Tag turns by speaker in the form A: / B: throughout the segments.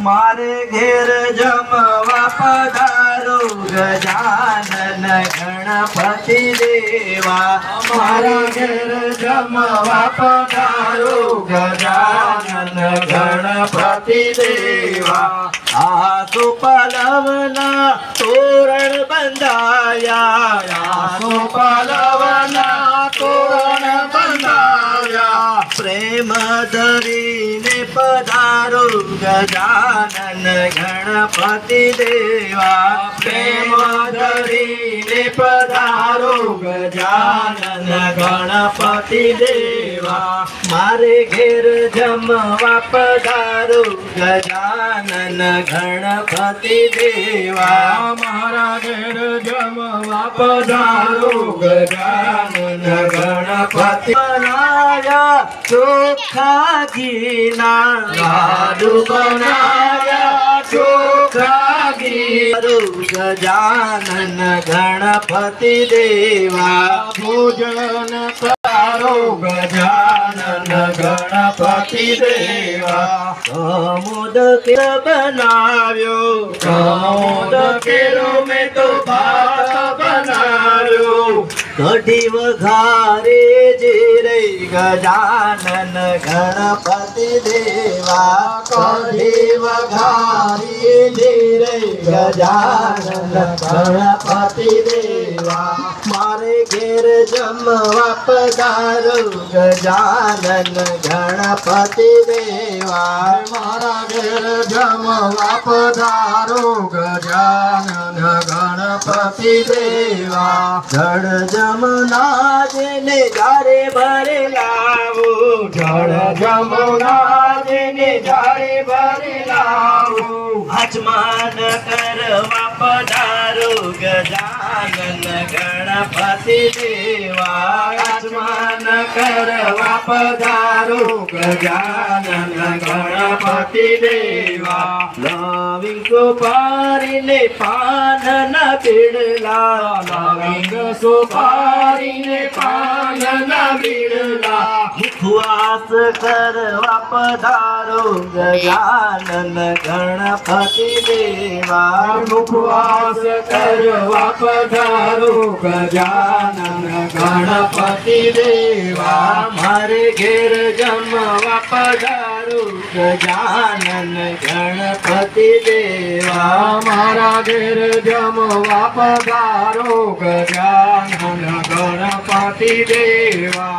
A: મારે ઘેર જમવા પધારો ગજાનન ગણપતિ દેવા
B: મારા ઘેર જમવા પધારો ગજાનન ગણપતિ દેવા
A: આ સુપલવના તોરણ બંધાયા આ સુપલવના गजानन गणपति देवा प्रेमदरीने
B: पधारो गजानन
A: गणपति देवा। मारे घेर जमवा पधारो गजानन गणपति देवा।
B: मारा घेर जमवा पधारो गजानन गणपति।
A: बनाया सुखा जीना लाडू गजानन गणपति देवा।
B: पूजन करो गजानन गणपति देवा।
A: समुद किर बनाव्यो समुद किरो में तो बात बनायो। कटिव वघारे जी गजानन गणपति देवा कौदेव घारी धीरे गजानन गणपति देवा। मारे घेर जम वपदारु गजानन गण ગણપતિ દેવા,
B: મારા ઘેર જમવા પધારો ગજાનન ગણપતિ દેવા.
A: જળ જમના જેને જારે ભરે લાવો, જળ જમના જેને જારે
B: ભરે લાવો.
A: આચમાન કરવા પધારો ગજાનન ગણપતિ દેવા. આચમાન કરવા પધારો ગજાનન ગણપતિ દેવા. લવિંગ સુપારીને પાન ન પીડલા લવિંગ
B: સુપારીને
A: सुखवास कर वाप धारो गणपति देवा मुखवास कर
B: वापसारो गजानन गणपति देवा
A: हारे घेर जम वापसारो गजानन गणपति
B: मारा घेर जम वापसारो गजानन गणपति देवा।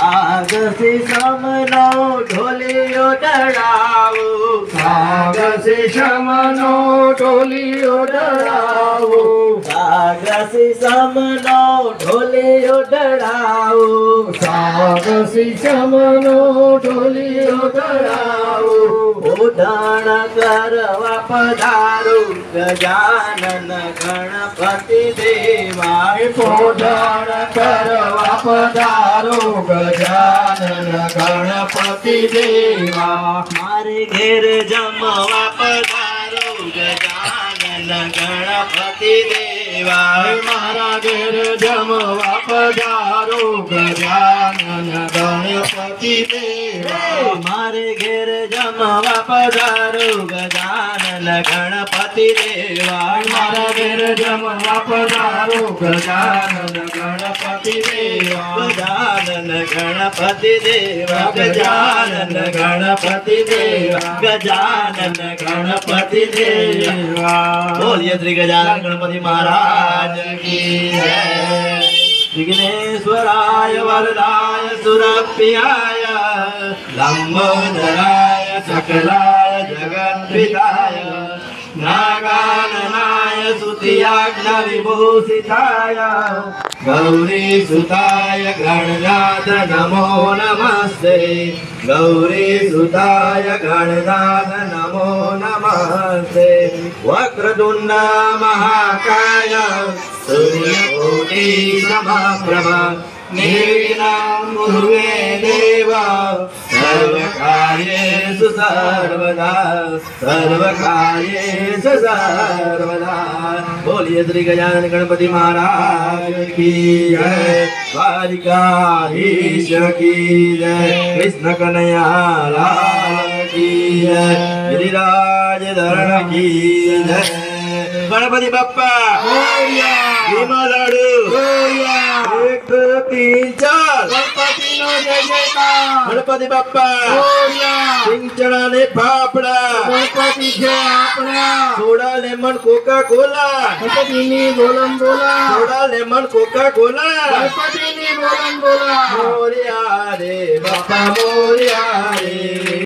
A: દેવા સાગસી સમનો ઢોલિયો ડળાવો
B: સાગસી સમનો ઢોલિયો ડળાવો
A: सागरसी समनो ढोलियो डराओ।
B: सागरसी समनो ढोलियो डराओ।
A: करवा पधारो गजानन गणपति देवा।
B: उदान करवा पधारो गजानन गणपति देवा।
A: मारे घेर जमवा पधारो गजान ગણપતિ દેવા.
B: મારા ઘેર જમવા પધારો ગજાનન ગણપતિ દેવા.
A: જમવા પધારો ગજાનન ગણપતિ દેવા મારા ઘેર
B: જમવા પધારો ગજાનન ગણપતિ દેવા
A: ગજાનન ગણપતિ દેવા ગજાનન ગણપતિ દેવા ગજાનન ગણપતિ
B: દેવા બોલીએ
A: શ્રી ગજાનન ગણપતિ મહારાજ કી જય વિઘ્નેશ્વરાય વરદાય સુરપ્રિયાય લંબોદરાય सकलाय जगन्विताय नागाननाय सुतियाग्नविभूषिताय। गौरीसुताय गणनाथ नमो नमस्ते। गौरीसुताय गणनाथ नमो नमस्ते। वक्रतुण्डा महाकाय। सूर्यकोटि समप्रभ।
B: निर्विणां गुरुवे देव।
A: सर्वकार्येषु सर्वदा सर्वकार्येषु सर्वदा। बोलिए श्री गजानन गणपति महाराज की जय द्वारिकाधीश की जय कृष्ण कन्हैया लाल की जय गिरिराज धरण की जय। गणपति बप्पा
B: भीमा
A: लाडू एक दो तीन चार।
B: गणपति नो जय जय।
A: गणपती बाप्पा! सिंचणाने फापडा
B: गणपती घ्या आपणा
A: थोडा लेमन कोका कोला
B: गणपतीनी बोलम बोला!
A: थोडा लेमन कोका कोला
B: गणपतीनी बोलम बोला!
A: मोर्या रे बाप्पा मोर्या रे!